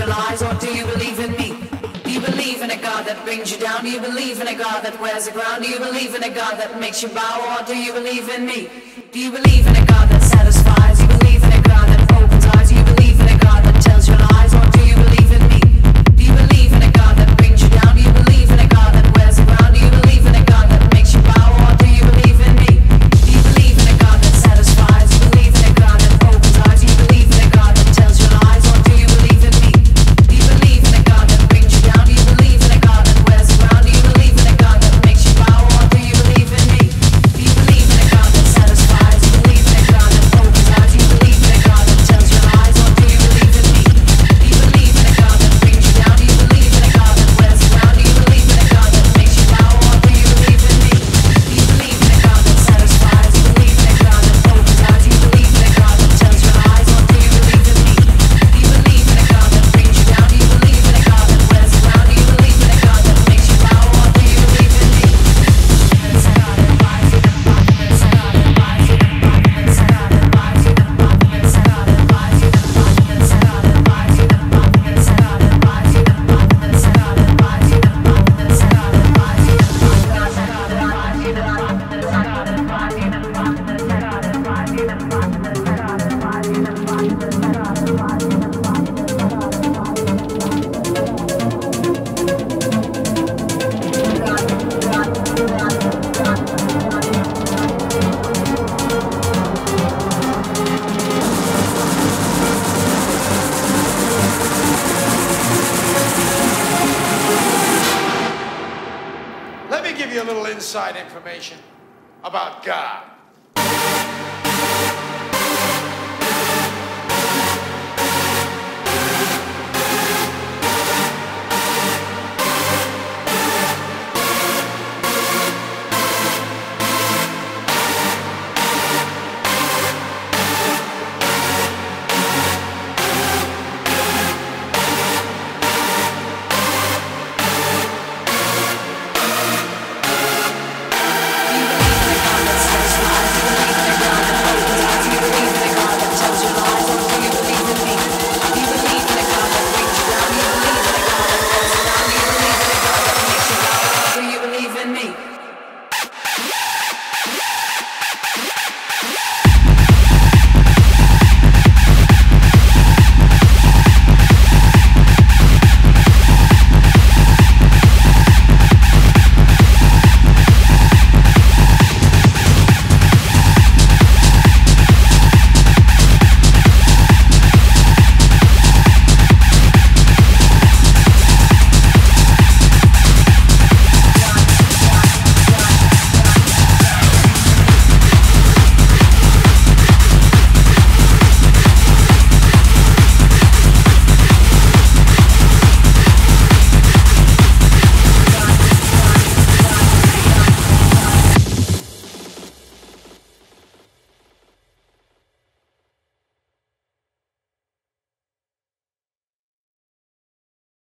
your lies or do you believe in me? Do you believe in a God that brings you down? Do you believe in a God that wears the crown? Do you believe in a God that makes you bow or do you believe in me? Do you believe in a God that give you a little inside information about God.